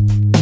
you.